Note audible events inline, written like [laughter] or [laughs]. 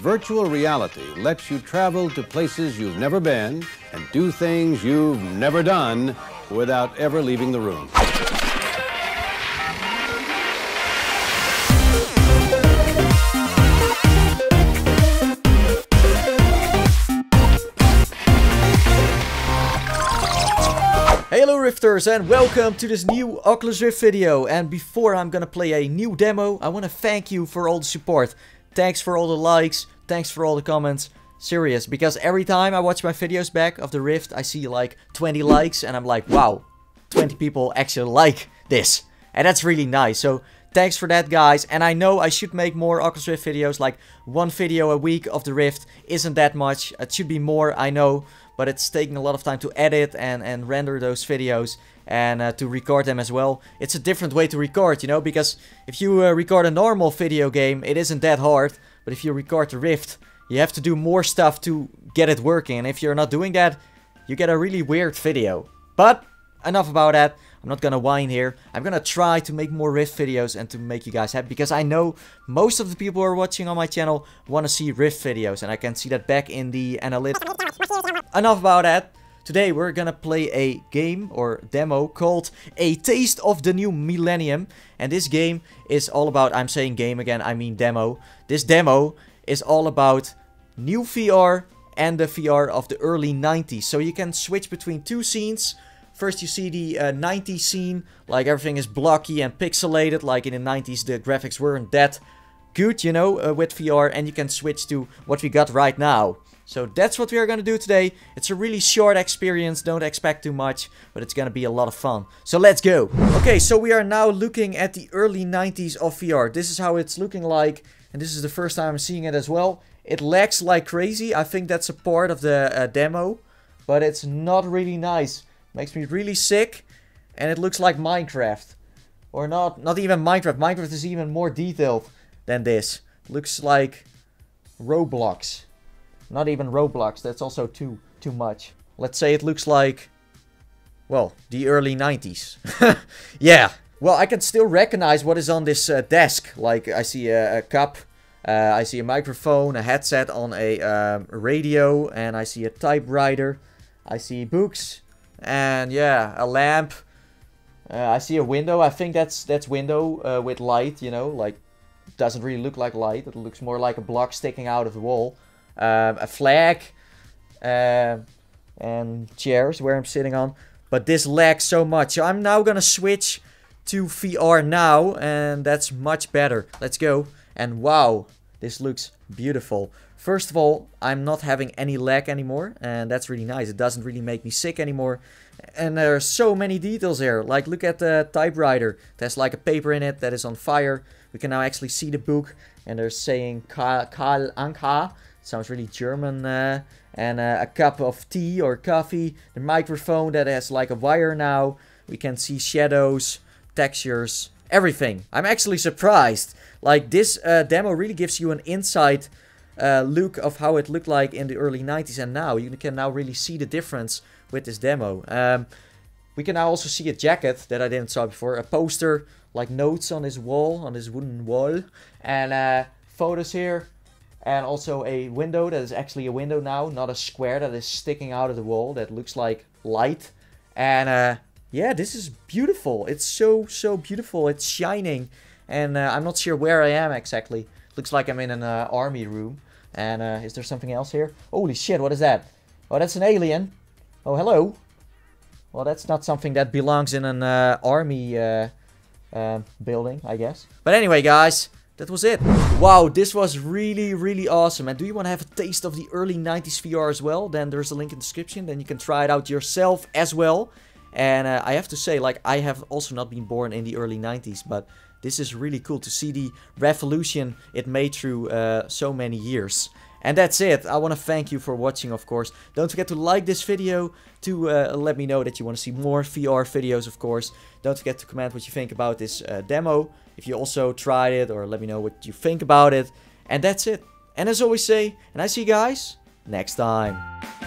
Virtual reality lets you travel to places you've never been and do things you've never done without ever leaving the room. Hello Rifters and welcome to this new Oculus Rift video and before I'm gonna play a new demo I want to thank you for all the support. Thanks for all the likes, thanks for all the comments. Serious, because every time I watch my videos back of the Rift I see like 20 likes and I'm like wow, 20 people actually like this. And that's really nice, so thanks for that guys. And I know I should make more Oculus Rift videos, like one video a week of the Rift isn't that much. It should be more, I know but it's taking a lot of time to edit and, and render those videos and uh, to record them as well. It's a different way to record, you know, because if you uh, record a normal video game, it isn't that hard, but if you record the Rift, you have to do more stuff to get it working, and if you're not doing that, you get a really weird video. But, enough about that. I'm not gonna whine here. I'm gonna try to make more Rift videos and to make you guys happy because I know most of the people who are watching on my channel want to see Rift videos and I can see that back in the analytics. Enough about that. Today we're gonna play a game or demo called A Taste of the New Millennium and this game is all about, I'm saying game again, I mean demo. This demo is all about new VR and the VR of the early 90s. So you can switch between two scenes First you see the uh, 90s scene, like everything is blocky and pixelated, like in the 90s the graphics weren't that good, you know, uh, with VR, and you can switch to what we got right now. So that's what we are gonna do today. It's a really short experience, don't expect too much, but it's gonna be a lot of fun. So let's go! Okay, so we are now looking at the early 90s of VR. This is how it's looking like, and this is the first time I'm seeing it as well. It lags like crazy, I think that's a part of the uh, demo, but it's not really nice. Makes me really sick. And it looks like Minecraft. Or not, not even Minecraft. Minecraft is even more detailed than this. Looks like Roblox. Not even Roblox. That's also too, too much. Let's say it looks like, well, the early 90s. [laughs] yeah. Well, I can still recognize what is on this uh, desk. Like, I see a, a cup. Uh, I see a microphone, a headset on a um, radio, and I see a typewriter. I see books, and yeah, a lamp. Uh, I see a window. I think that's that's window uh, with light. You know, like doesn't really look like light. It looks more like a block sticking out of the wall. Um, a flag. Uh, and chairs where I'm sitting on. But this lags so much. So I'm now gonna switch to VR now. And that's much better. Let's go. And wow, this looks beautiful. First of all, I'm not having any lag anymore, and that's really nice. It doesn't really make me sick anymore. And there are so many details here. Like, look at the typewriter. There's like a paper in it that is on fire. We can now actually see the book, and they're saying Karl Anka. Sounds really German. Uh, and uh, a cup of tea or coffee. The microphone that has like a wire now. We can see shadows, textures, everything. I'm actually surprised. Like, this uh, demo really gives you an insight uh, look of how it looked like in the early 90s and now. You can now really see the difference with this demo. Um, we can now also see a jacket that I didn't saw before, a poster, like notes on this wall, on this wooden wall, and uh, photos here, and also a window that is actually a window now, not a square that is sticking out of the wall that looks like light. And uh, yeah, this is beautiful. It's so, so beautiful. It's shining. And uh, I'm not sure where I am exactly. Looks like I'm in an uh, army room. And uh, is there something else here? Holy shit, what is that? Oh, that's an alien. Oh, hello. Well, that's not something that belongs in an uh, army uh, uh, building, I guess. But anyway, guys, that was it. Wow, this was really, really awesome. And do you want to have a taste of the early 90s VR as well? Then there's a link in the description. Then you can try it out yourself as well. And uh, I have to say, like, I have also not been born in the early 90s, but this is really cool to see the revolution it made through uh, so many years. And that's it. I want to thank you for watching, of course. Don't forget to like this video to uh, let me know that you want to see more VR videos, of course. Don't forget to comment what you think about this uh, demo. If you also tried it, or let me know what you think about it. And that's it. And as always say, and I see you guys next time.